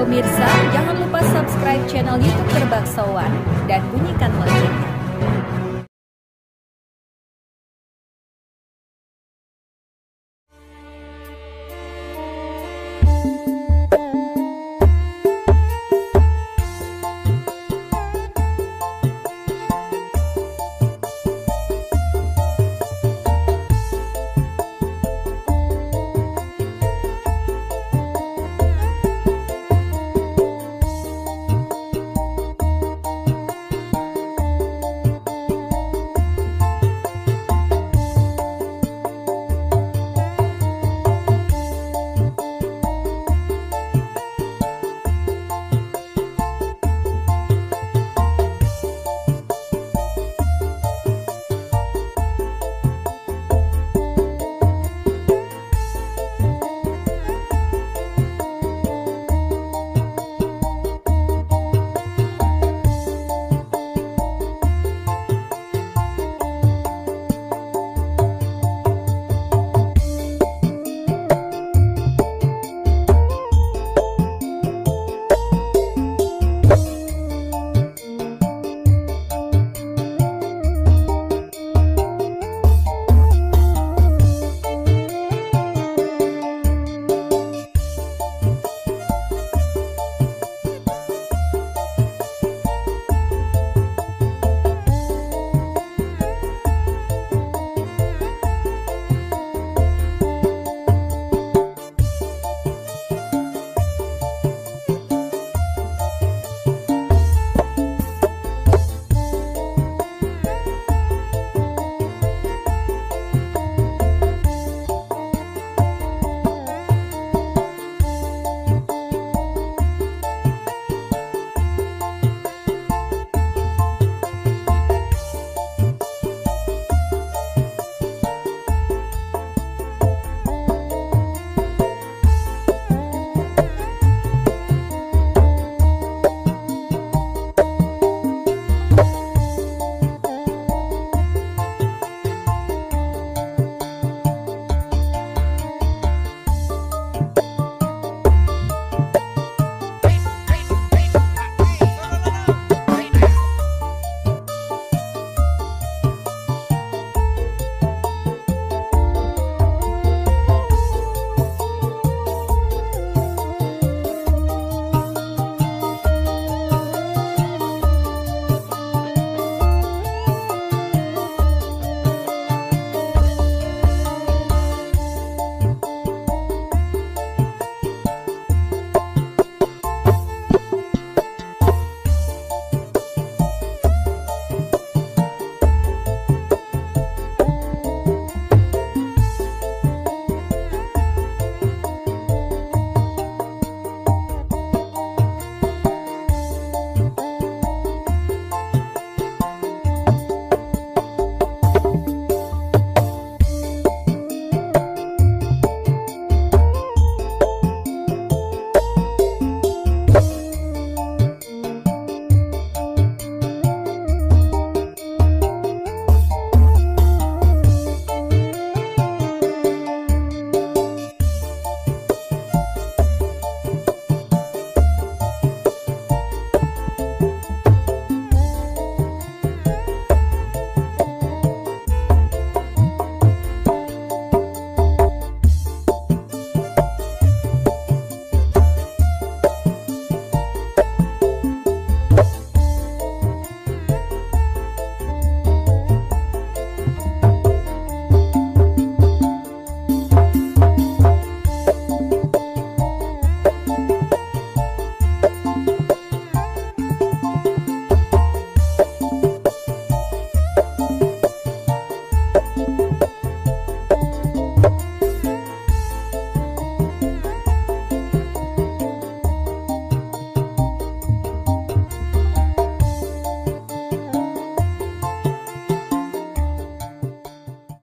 Pemirsa, jangan lupa subscribe channel YouTube Terbaksawan dan bunyikan loncengnya.